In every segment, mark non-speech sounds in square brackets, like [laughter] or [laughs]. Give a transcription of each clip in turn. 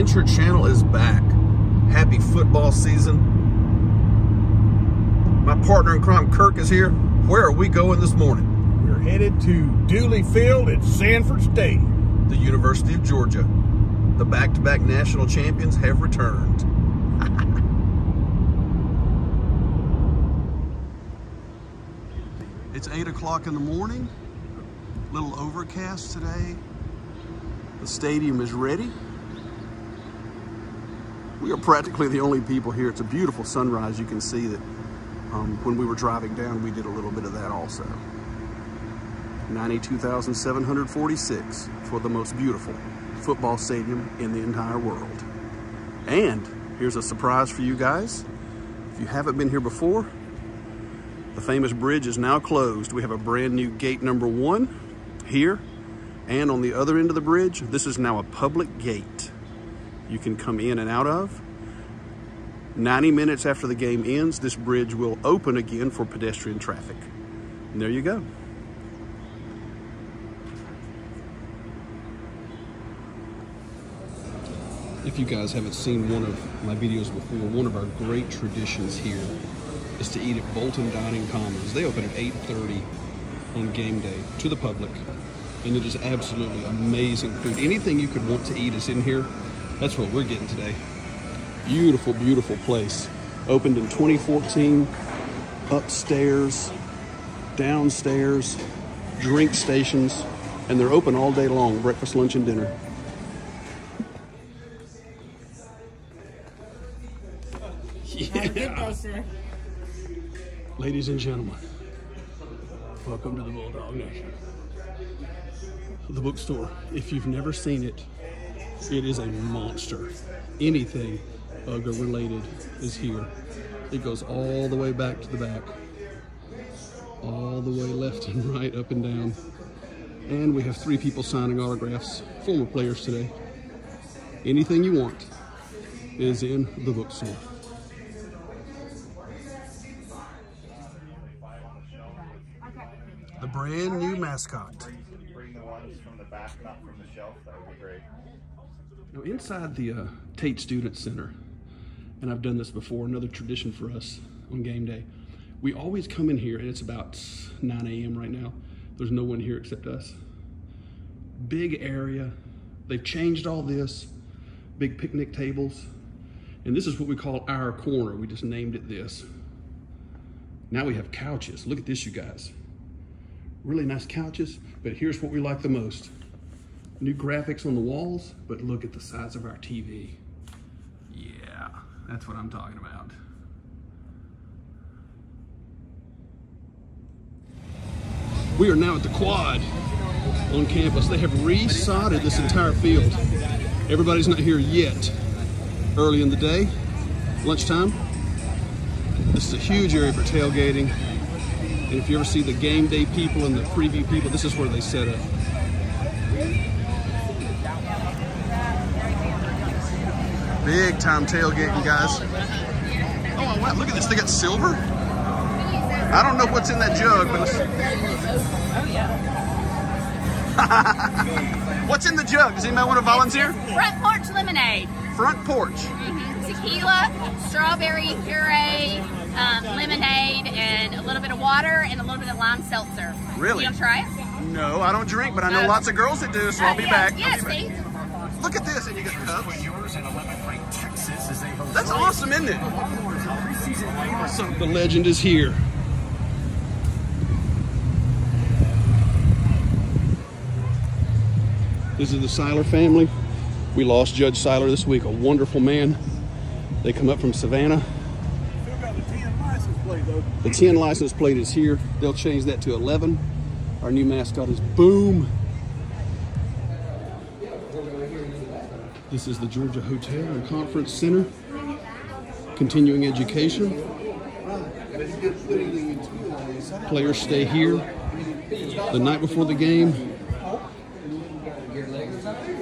Adventure Channel is back. Happy football season. My partner in crime, Kirk, is here. Where are we going this morning? We're headed to Dooley Field at Sanford Stadium. The University of Georgia. The back-to-back national champions have returned. [laughs] it's 8 o'clock in the morning. Little overcast today. The stadium is ready. We are practically the only people here. It's a beautiful sunrise. You can see that um, when we were driving down, we did a little bit of that also. 92,746 for the most beautiful football stadium in the entire world. And here's a surprise for you guys. If you haven't been here before, the famous bridge is now closed. We have a brand new gate number one here and on the other end of the bridge, this is now a public gate you can come in and out of. 90 minutes after the game ends, this bridge will open again for pedestrian traffic. And there you go. If you guys haven't seen one of my videos before, one of our great traditions here is to eat at Bolton Dining Commons. They open at 8.30 on game day to the public and it is absolutely amazing food. Anything you could want to eat is in here. That's what we're getting today. Beautiful, beautiful place. Opened in 2014, upstairs, downstairs, drink stations, and they're open all day long, breakfast, lunch, and dinner. Yeah. Ladies and gentlemen, welcome to the Bulldog Nation the bookstore. If you've never seen it, it is a monster. Anything Uga related is here. It goes all the way back to the back, all the way left and [laughs] right, up and down. And we have three people signing autographs, former players today. Anything you want is in the bookstore. The brand new mascot back up from the shelf, that would be great. Now inside the uh, Tate Student Center, and I've done this before, another tradition for us on game day, we always come in here and it's about 9 a.m. right now. There's no one here except us. Big area. They've changed all this. Big picnic tables. And this is what we call our corner. We just named it this. Now we have couches. Look at this, you guys. Really nice couches, but here's what we like the most new graphics on the walls, but look at the size of our TV. Yeah, that's what I'm talking about. We are now at the quad on campus. They have resodded this entire field. Everybody's not here yet. Early in the day, lunchtime. This is a huge area for tailgating. And if you ever see the game day people and the preview people, this is where they set up. Big time tailgating, guys. Oh, wow, look at this. They got silver. I don't know what's in that jug, but Oh [laughs] yeah. what's in the jug? Does anybody want to volunteer? Front porch lemonade. Front porch. Mm -hmm. Tequila, strawberry puree, um, lemonade, and a little bit of water and a little bit of lime seltzer. Really? You want to try it? No, I don't drink, but I know uh, lots of girls that do, so uh, I'll be yes, back. Yes, be back. Look at this, and you get cups. That's awesome, isn't it? So the legend is here. This is the Seiler family. We lost Judge Seiler this week, a wonderful man. They come up from Savannah. The 10 license plate is here. They'll change that to 11. Our new mascot is Boom. This is the Georgia Hotel and Conference Center. Continuing education. Players stay here the night before the game.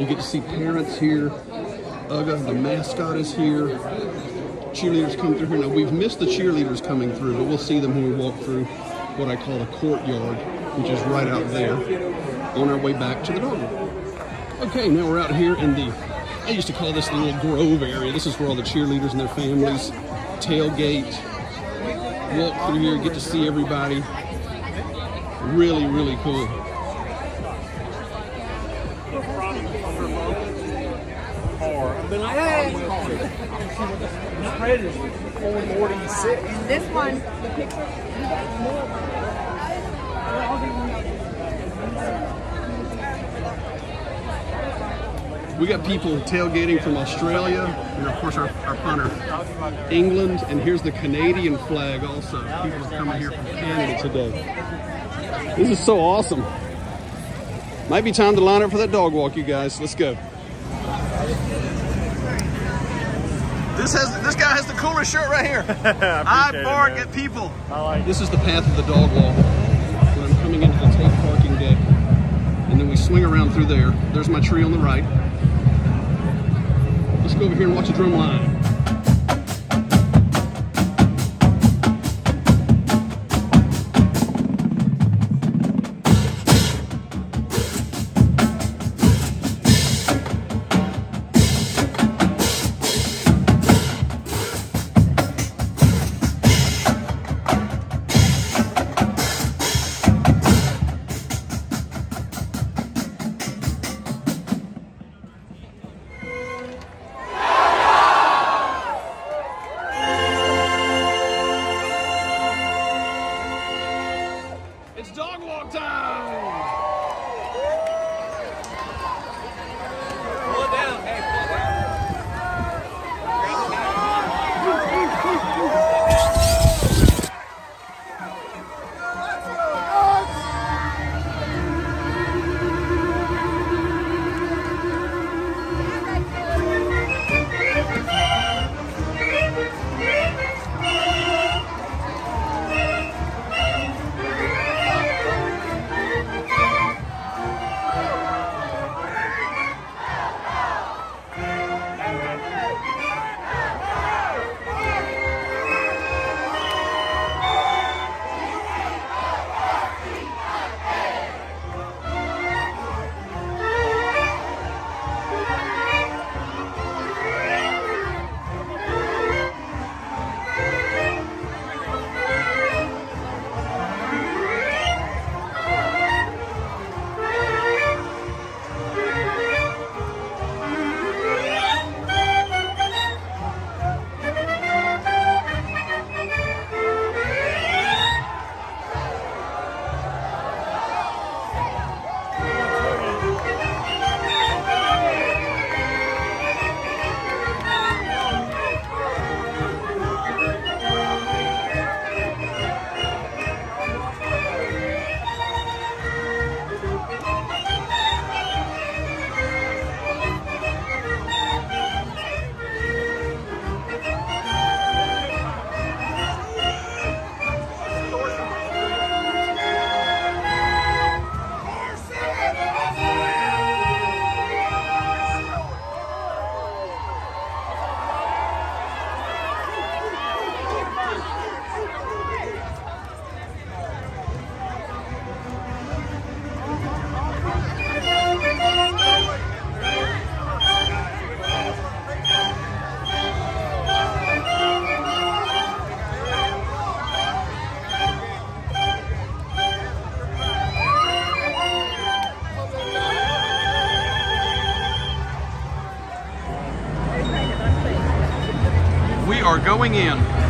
You get to see parents here. Uga, the mascot, is here. Cheerleaders come through here. Now, we've missed the cheerleaders coming through, but we'll see them when we walk through what I call the courtyard, which is right out there on our way back to the dog Okay, now we're out here in the I used to call this the little grove area. This is where all the cheerleaders and their families tailgate, walk through here, get to see everybody. Really, really cool. This one, We got people tailgating from Australia, and of course our, our punter, England, and here's the Canadian flag also. People are coming here from Canada today. This is so awesome. Might be time to line up for that Dawg Walk, you guys. Let's go. This has this guy has the coolest shirt right here. [laughs] I it, bark at people. I like This is the path of the Dawg Walk when I'm coming into the Tate parking deck. And then we swing around through there. There's my tree on the right. Over here and watch the drum line. Are going in.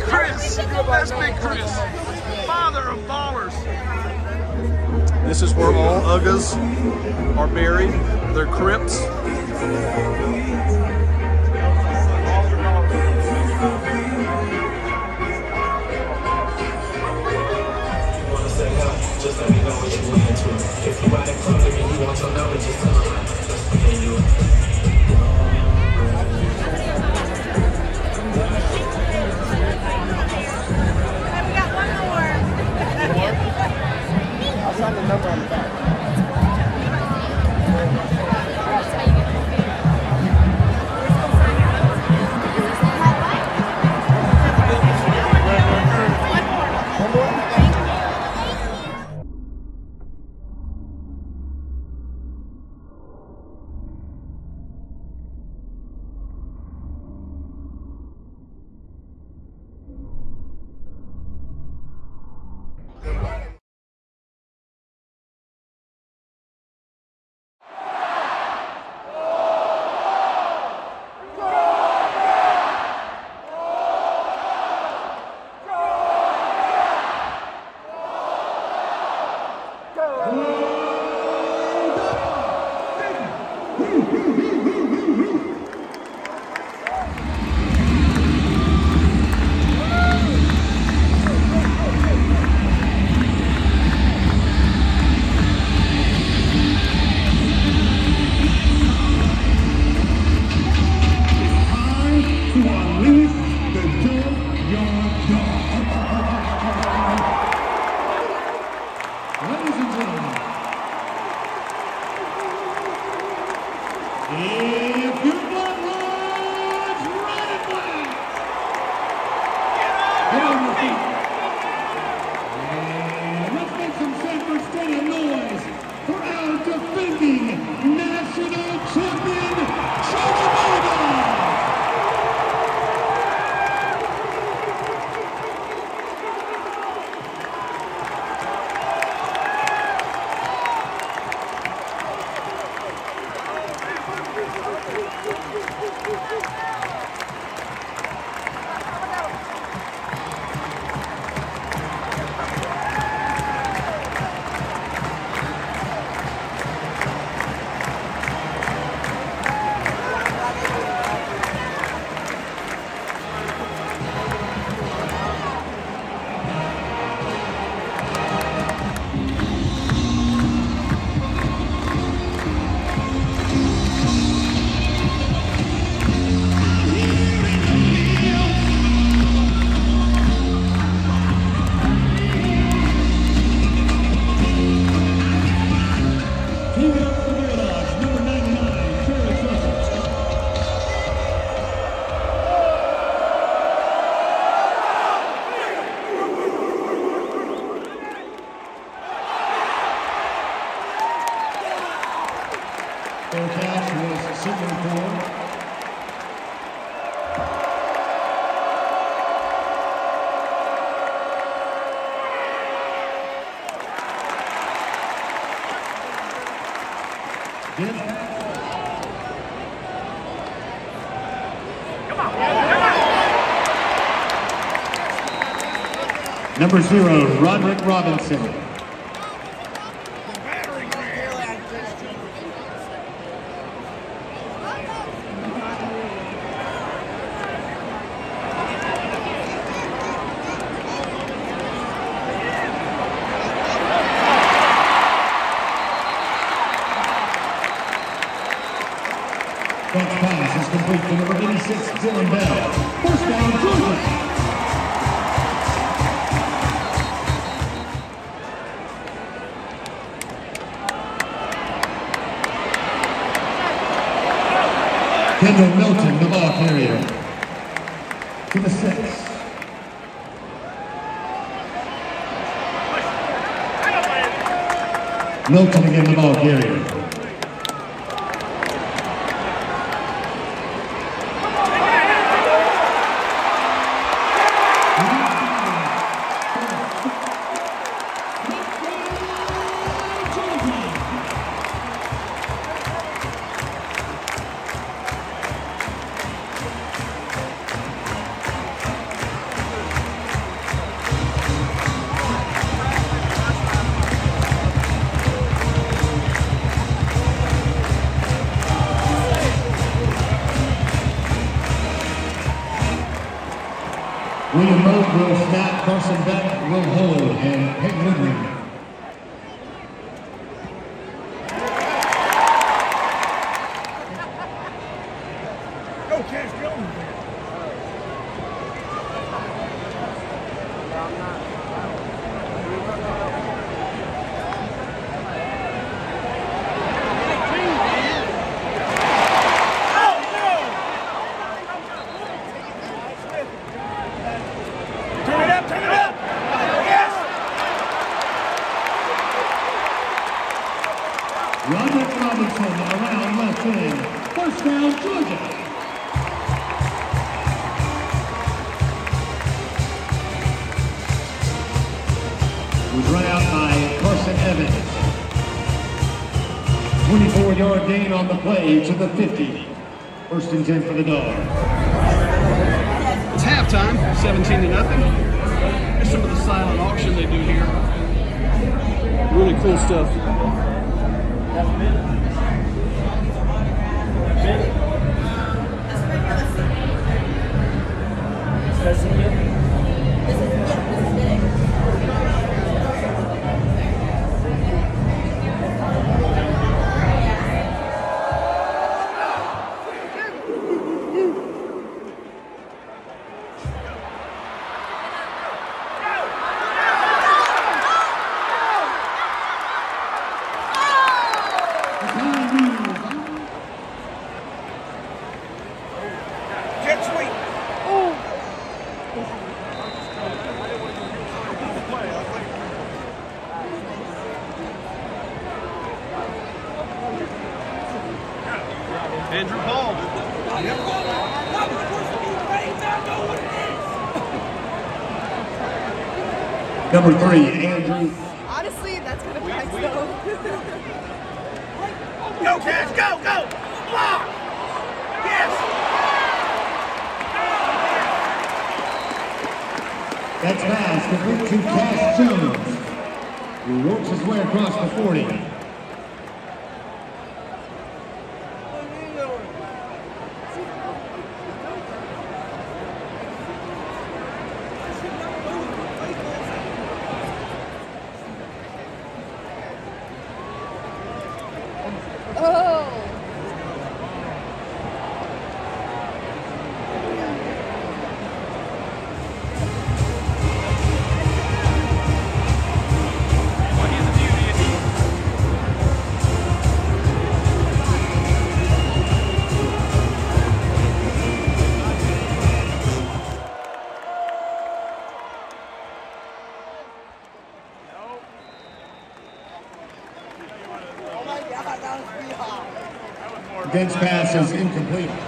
Chris. That's Big Chris. Father of ballers. This is where all Ugas are buried. They're crypts. Just let me know what you're into. If you and you want your number, just tell sign the number on the back. Number zero, Roderick Robinson. Milton again, the ball carrier. On the play to the 50. First and 10 for the Dogs. It's halftime, 17 to nothing. Here's some of the silent auction they do here. Really cool stuff. Jet Andrew Paul. Number three, Andrew Honestly, that's kind of price though. Go, Cash, go, go! Block! Yes! That's pass complete to Cash Jones, who works his way across the 40. Bench pass is incomplete.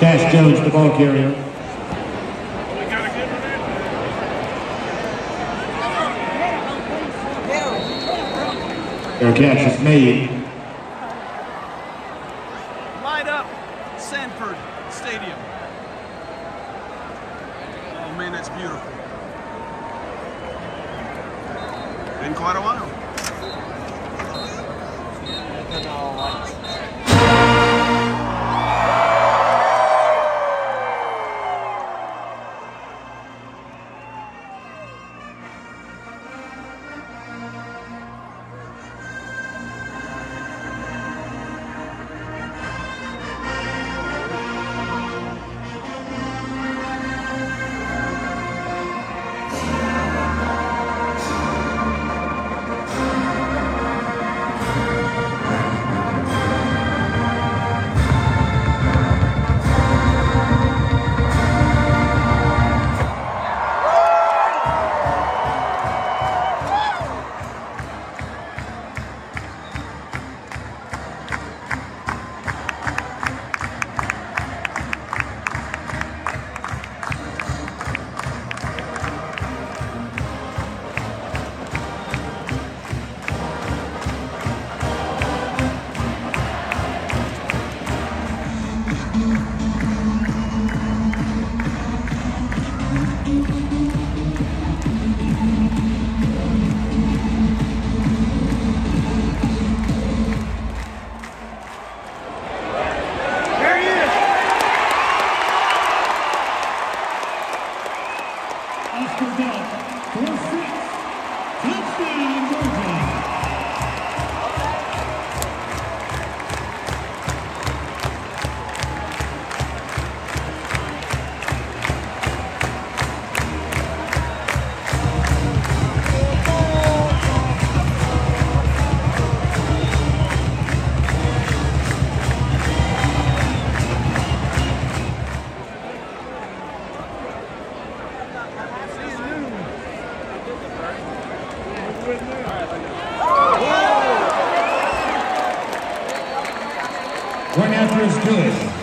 Cash Jones, the ball carrier. Their catch is made. One after is good.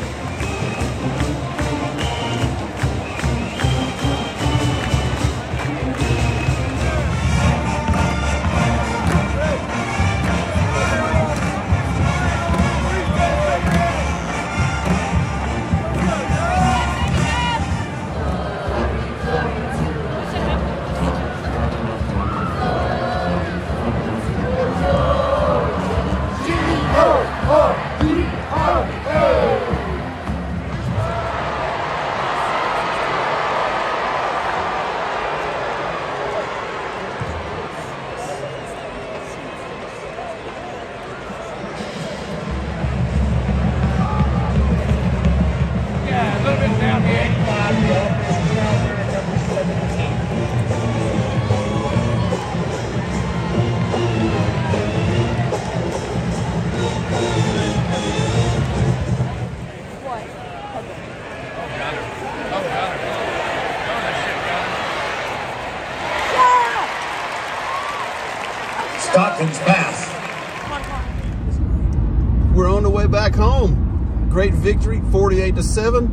To 7.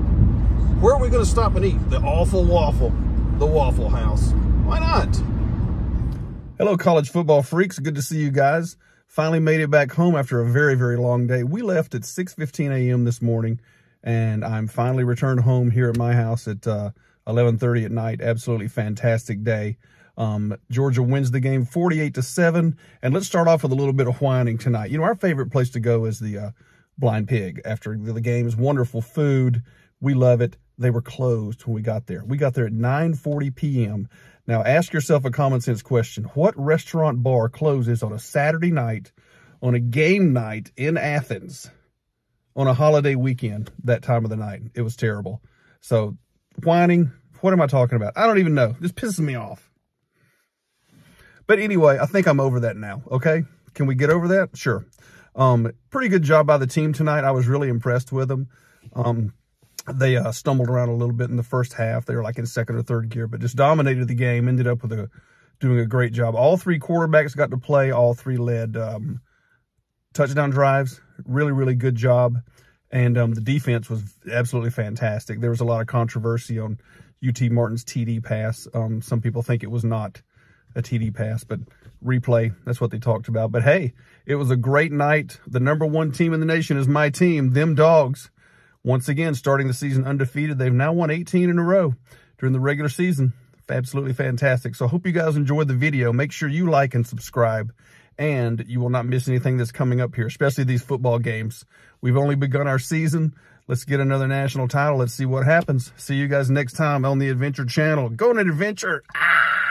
Where are we going to stop and eat? The awful waffle, the Waffle House. Why not? Hello, college football freaks. Good to see you guys. Finally made it back home after a very, very long day. We left at 6.15 a.m. this morning, and I'm finally returned home here at my house at uh, 11.30 at night. Absolutely fantastic day. Um, Georgia wins the game 48 to 7. And let's start off with a little bit of whining tonight. You know, our favorite place to go is the uh, Blind Pig after the games. Wonderful food. We love it. They were closed when we got there. We got there at 9:40 p.m. Now, ask yourself a common sense question. What restaurant bar closes on a Saturday night on a game night in Athens on a holiday weekend that time of the night? It was terrible. So, whining, what am I talking about? I don't even know. This pisses me off. But anyway, I think I'm over that now. Okay. Can we get over that? Sure. Um, pretty good job by the team tonight. I was really impressed with them. Um, they uh, stumbled around a little bit in the first half. They were like in second or third gear, but just dominated the game. Ended up with a doing a great job. All three quarterbacks got to play. All three led um, touchdown drives. Really, really good job. And um, the defense was absolutely fantastic. There was a lot of controversy on UT Martin's TD pass. Um, some people think it was not a TD pass, but replay, that's what they talked about. But hey, it was a great night. The number one team in the nation is my team, them dogs. Once again, starting the season undefeated. They've now won 18 in a row during the regular season. Absolutely fantastic. So I hope you guys enjoyed the video. Make sure you like and subscribe and you will not miss anything that's coming up here, especially these football games. We've only begun our season. Let's get another national title. Let's see what happens. See you guys next time on the Adventure Channel. Go on an adventure. Ah!